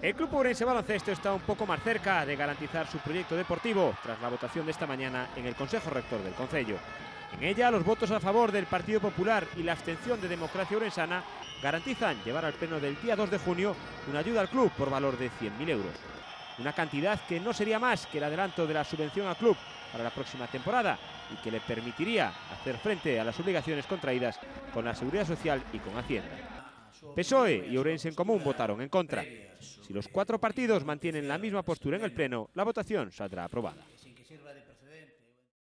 El Club Ourense Baloncesto está un poco más cerca de garantizar su proyecto deportivo tras la votación de esta mañana en el Consejo Rector del Concello. En ella, los votos a favor del Partido Popular y la abstención de Democracia Orensana garantizan llevar al pleno del día 2 de junio una ayuda al club por valor de 100.000 euros. Una cantidad que no sería más que el adelanto de la subvención al club para la próxima temporada y que le permitiría hacer frente a las obligaciones contraídas con la Seguridad Social y con Hacienda. PSOE y Ourense en Común votaron en contra. Si los cuatro partidos mantienen la misma postura en el Pleno, la votación saldrá aprobada.